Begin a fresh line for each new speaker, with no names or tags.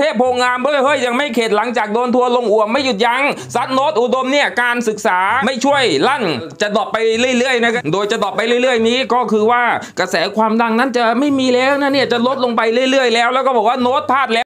เทพโพธิ์งามเบ้ยเฮ้ยยังไม่เข็ดหลังจากโดนทัวร์ลงอ่วมไม่หยุดยั้งซัดโน้ตอุดมเนี่ยการศึกษาไม่ช่วยลั่นจะ drop ไปเรื่อยๆนะครับโดยจะ drop ไปเรื่อย ๆ นี้ก็คือว่ากระแสความดังนั้นจะไม่มีแล้วนะเนี่ยจะลดลงไปเรื่อย ๆ แล้ว แล้วก็บอกว่าโน้ตพลาดแล้ว